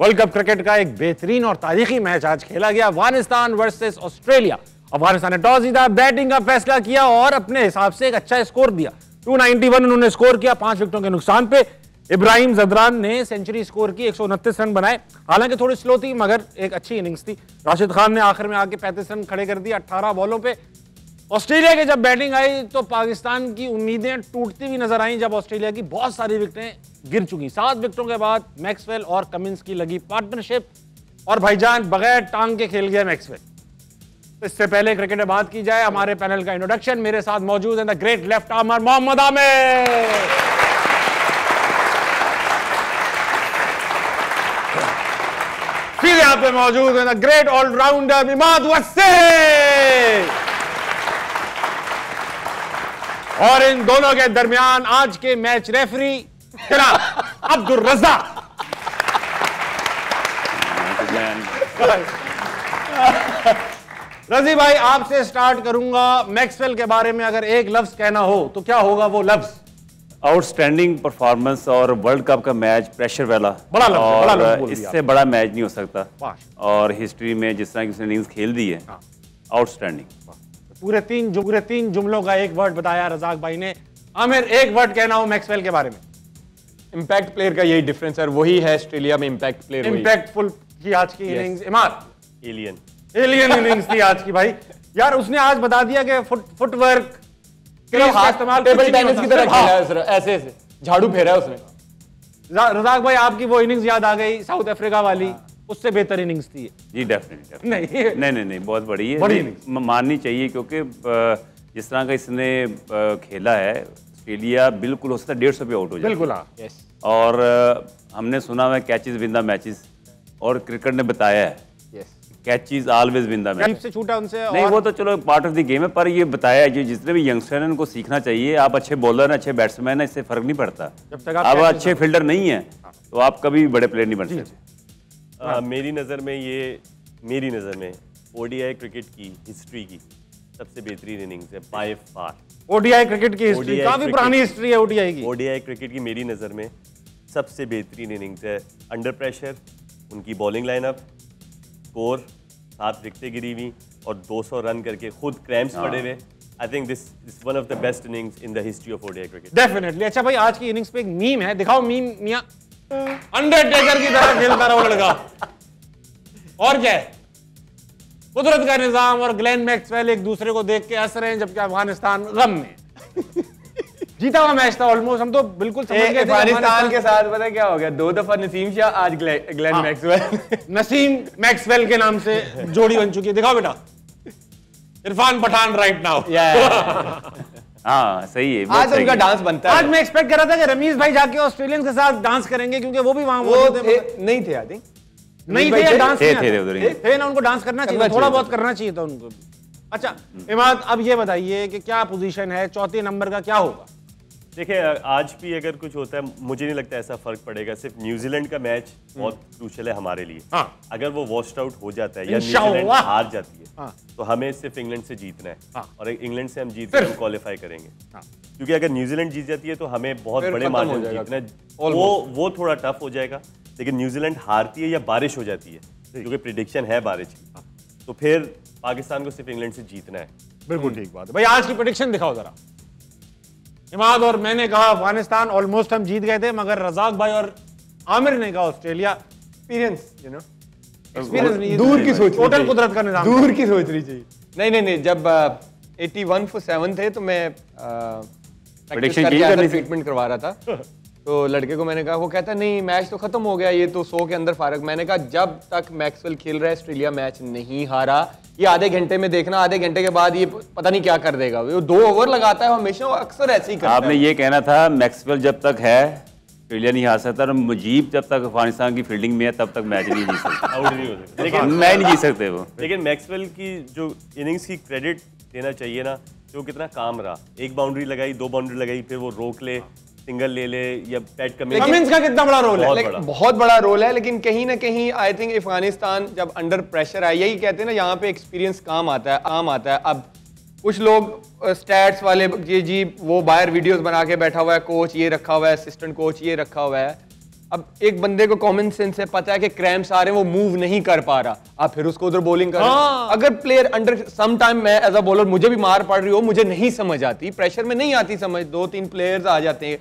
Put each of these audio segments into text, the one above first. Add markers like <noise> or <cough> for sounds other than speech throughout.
World cup cricket का एक बेहतरीन और तारीखी मैच आज खेला गया। Afghanistan versus Australia. अफ़गानिस्तान ने टॉस जीता, बैटिंग का फैसला किया और अपने हिसाब से एक अच्छा स्कोर दिया। 291 उन्होंने स्कोर किया, पाँच विकेटों के नुकसान पे। इब्राहिम जदरान ने सेंचुरी स्कोर की, एक सौ उनतीस रन बनाए। हालाँकि थोड़ी स्लो थी, मगर एक अच्छी इनिंग्स थी। राशिद खान ने आखिर में आके पैंतीस रन खड़े कर दिए, अट्ठारह बॉलों पे। ऑस्ट्रेलिया की जब बैटिंग आई तो पाकिस्तान की उम्मीदें टूटती हुई नज़र आई, जब ऑस्ट्रेलिया की बहुत सारी विकटें गिर चुकी। सात विकटों के बाद मैक्सवेल और कमिंस की लगी पार्टनरशिप और भाईजान बगैर टांग के खेल गया मैक्सवेल। तो इससे पहले क्रिकेट में बात की जाए, हमारे पैनल का इंट्रोडक्शन मेरे साथ मौजूद है the great left armer Mohammad Amir. फिर यहाँ पे मौजूद है the great allrounder Imad Wasim और इन दोनों के दरमियान आज के मैच रेफरी अब्दुल रजा रज़ी भाई आपसे स्टार्ट करूँगा। मैक्सवेल के बारे में अगर एक लफ्ज कहना हो तो क्या होगा वो लफ्ज? आउटस्टैंडिंग परफॉर्मेंस और वर्ल्ड कप का मैच प्रेशर वाला। बड़ा लफ्ज है, बड़ा लफ्ज और दिया इससे बड़ा मैच नहीं हो सकता। और हिस्ट्री में जिस तरह की उसने इनिंग्स खेल दी है हाँ। आउटस्टैंडिंग पूरे तीन पूरे तीन जुमलों का एक वर्ड बताया रजाक भाई ने। आमिर एक वर्ड कहना हो मैक्सवेल के बारे में। इम्पैक्ट प्लेयर का यही डिफरेंस है वही है ऑस्ट्रेलिया में इम्पैक्ट प्लेयर वही। इंपैक्टफुल की आज की इनिंग्स इमार। एलियन एलियन इनिंग्स थी आज की भाई। यार उसने आज बता दिया कि फुट फुटवर्क इस्तेमाल टेबल टेनिस की तरह खेला है। हाथ। ऐसे ऐसे। झाड़ू फेरा है उसने। रजाक भाई आपकी वो इनिंग्स याद आ गई साउथ अफ्रीका वाली। उससे बेहतर इनिंग्स थी जी डेफिनेटली नहीं नहीं नहीं नहीं बहुत बड़ी है। बड़ी माननी चाहिए क्योंकि जिस तरह का इसने खेला है ऑस्ट्रेलिया बिल्कुल हो सकता है डेढ़ सौ पे आउट हो जाए। बिल्कुल हाँ। और हमने सुना हुआ कैचेस विन द मैचेस और क्रिकेट ने बताया है yes catches always win the match से छूटा उनसे नहीं और वो तो चलो पार्ट ऑफ़ द गेम है पर ये बताया है, जितने भी यंगस्टर हैं उनको सीखना चाहिए। आप अच्छे बॉलर हैं अच्छे बैट्समैन हैं इससे फ़र्क नहीं पड़ता। जब तक आप आप अच्छे फील्डर नहीं हैं तो आप कभी भी बड़े प्लेयर नहीं बन सकते। आ, मेरी नज़र में ये मेरी नज़र में ओडीआई क्रिकेट की हिस्ट्री की सबसे बेहतरीन इनिंग्स है बाय फार ओडीआई क्रिकेट की हिस्ट्री काफ़ी पुरानी हिस्ट्री है ओडीआई की। ओडीआई क्रिकेट की मेरी नज़र में सबसे बेहतरीन इनिंग्स है अंडर प्रेशर उनकी बॉलिंग लाइनअप स्कोर सात विकटें गिरी हुई और 200 रन करके खुद क्रैम्प्स पड़े हुए। I think this is one of the best innings in the history of ODI cricket definitely अच्छा भाई आज की इनिंग्स पे एक मीम है दिखाओ मीम मियाँ। अंडरटेकर की तरह खेलता रहा वो लड़का। और क्या है? कुदरत का निज़ाम और ग्लेन मैक्सवेल एक दूसरे को देख के हंस रहे हैं जबकि अफ़गानिस्तान गम में। जीता हुआ मैच था ऑलमोस्ट हम तो बिल्कुल समझ गए अफ़गानिस्तान के साथ पता क्या हो गया? दो दफ़ा नसीम शाह आज ग्ले- ग्लेन हाँ। मैक्सवेल। नसीम मैक्सवेल के नाम से जोड़ी बन चुकी है। दिखाओ बेटा। इरफान पठान राइट नाउ <laughs> हाँ सही है आज उनका डांस बनता आज मैं एक्सपेक्ट कर रहा था कि रमीज भाई जाके ऑस्ट्रेलियन के साथ डांस करेंगे क्योंकि वो भी वहाँ वो थे नहीं थे आई थिंक नहीं थे? डांस थे। थे थे ना उनको डांस करना चाहिए थोड़ा बहुत करना चाहिए था उनको। अच्छा इमाद अब ये बताइए कि क्या पोजीशन है चौथे नंबर का क्या होगा? देखिए आज भी अगर कुछ होता है मुझे नहीं लगता ऐसा फ़र्क पड़ेगा। सिर्फ़ न्यूजीलैंड का मैच बहुत क्रूशल है हमारे लिए। हाँ। अगर वो वॉस्ट आउट हो जाता है या न्यूजीलैंड हार जाती है हाँ। तो हमें सिर्फ़ इंग्लैंड से जीतना है हाँ। और इंग्लैंड से हम जीत कर सिर्फ़। क्वालिफाई करेंगे। हाँ। क्योंकि अगर न्यूजीलैंड जीत जाती है तो हमें बहुत बड़े मार्जिन जीतना है। वो वो थोड़ा टफ हो जाएगा लेकिन न्यूजीलैंड हारती है या बारिश हो जाती है क्योंकि प्रिडिक्शन है बारिश की। तो फिर पाकिस्तान को सिर्फ़ इंग्लैंड से जीतना है। बिल्कुल ठीक बात है। भाई आज की प्रोडिक्शन दिखाओ जरा। इमाद और मैंने कहा अफ़गानिस्तान ऑलमोस्ट हम जीत गए थे मगर रजाक भाई और आमिर ने कहा Australia experience you know experience नहीं दूर की सोच टोटल कुदरत का निज़ाम। दूर की सोच रही चाहिए नहीं नहीं नहीं जब एटी वन फॉर सेवन थे तो मैं ट्रीटमेंट करवा रहा था। <laughs> तो लड़के को मैंने कहा वो कहता नहीं मैच तो खत्म हो गया ये तो सौ के अंदर फारक मैंने कहा जब तक मैक्सवेल खेल रहा है ऑस्ट्रेलिया मैच नहीं हारा ये आधे घंटे में देखना आधे घंटे के बाद ये पता नहीं क्या कर देगा। वो दो ओवर लगाता है हमेशा वो अक्सर ऐसे ही करता आपने है। ये कहना था मैक्सवेल जब तक है ऑस्ट्रेलिया नहीं हार सकता और मुजीब जब तक अफ़गानिस्तान की फील्डिंग में है तब तक मैच नहीं जीत सकता। <laughs> आउट नहीं हो सकता। लेकिन मैं नहीं जीत सकते वो। लेकिन मैक्सवेल की जो इनिंग्स की क्रेडिट देना चाहिए ना वो कितना काम रहा। एक बाउंड्री लगाई दो बाउंड्री लगाई फिर वो रोक ले सिंगल ले ले या पैट कमिंग कमिंस का कितना बड़ा रोल है? बहुत बड़ा। बहुत बड़ा रोल है लेकिन कहीं ना कहीं आई थिंक अफ़गानिस्तान जब अंडर प्रेशर आया यही कहते हैं ना यहाँ पे एक्सपीरियंस काम आता है आम आता है। अब कुछ लोग स्टैट्स वाले ये जी वो बाहर वीडियोस बना के बैठा हुआ है कोच ये रखा हुआ है असिस्टेंट कोच ये रखा हुआ है। अब एक बंदे को कॉमन सेंस है पता है कि क्रैम्स आ रहे हैं वो मूव नहीं कर पा रहा। आप फिर उसको उधर बॉलिंग कर हाँ। अगर प्लेयर अंडर सम टाइम मैं एज अ बॉलर मुझे भी मार पड़ रही हो मुझे नहीं समझ आती। प्रेशर में नहीं आती समझ दो तीन प्लेयर्स आ जाते हैं।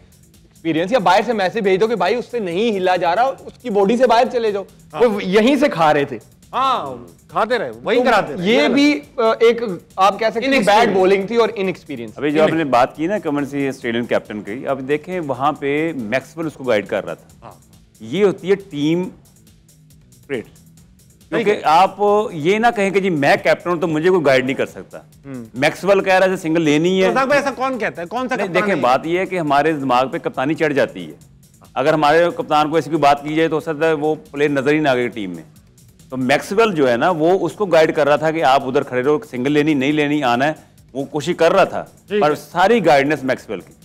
एक्सपीरियंस या बाहर से मैसेज भेज दो कि भाई उससे नहीं हिला जा रहा उसकी बॉडी से बाहर चले जाओ। हाँ। वो यहीं से खा रहे थे। हाँ खाते रहे वही तो कराते रहे। ये भी एक आप कह सकते हैं बैड बॉलिंग थी और इनएक्सपीरियंस अभी जो आपने बात की ना कमर से ऑस्ट्रेलियन कैप्टन की अब देखें वहाँ पे मैक्सवेल उसको गाइड कर रहा था। हाँ। ये होती है टीम स्पिरिट क्योंकि आप ये ना कहें कि जी मैं कैप्टन हूँ तो मुझे कोई गाइड नहीं कर सकता। मैक्सवेल कह रहा है सिंगल लेनी है। भाई ऐसा कौन कहता है? कौन सा देखें बात ये है कि हमारे दिमाग पे कप्तानी चढ़ जाती है। अगर हमारे कप्तान को ऐसी कोई बात की जाए तो हो सकता है वो प्लेयर नज़र ही ना आ गए टीम में। तो मैक्सवेल जो है ना वो उसको गाइड कर रहा था कि आप उधर खड़े रहो सिंगल लेनी नहीं लेनी आना है। वो कोशिश कर रहा था पर सारी गाइडनेस मैक्सवेल की।